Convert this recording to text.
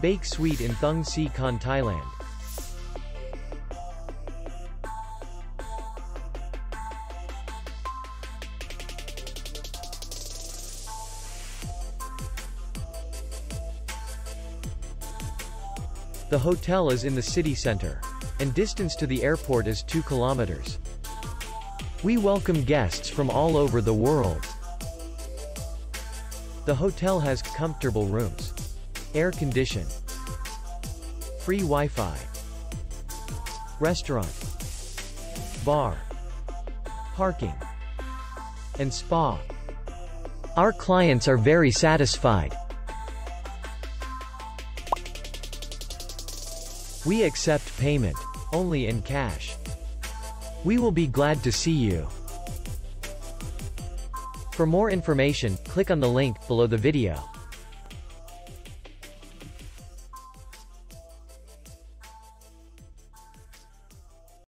Baik Suite in Thung Si Kan, Thailand. The hotel is in the city center. And distance to the airport is 2 kilometers. We welcome guests from all over the world. The hotel has comfortable rooms. Air condition. Free Wi-Fi. Restaurant. Bar. Parking. And spa. Our clients are very satisfied. We accept payment. Only in cash. We will be glad to see you. For more information, click on the link below the video.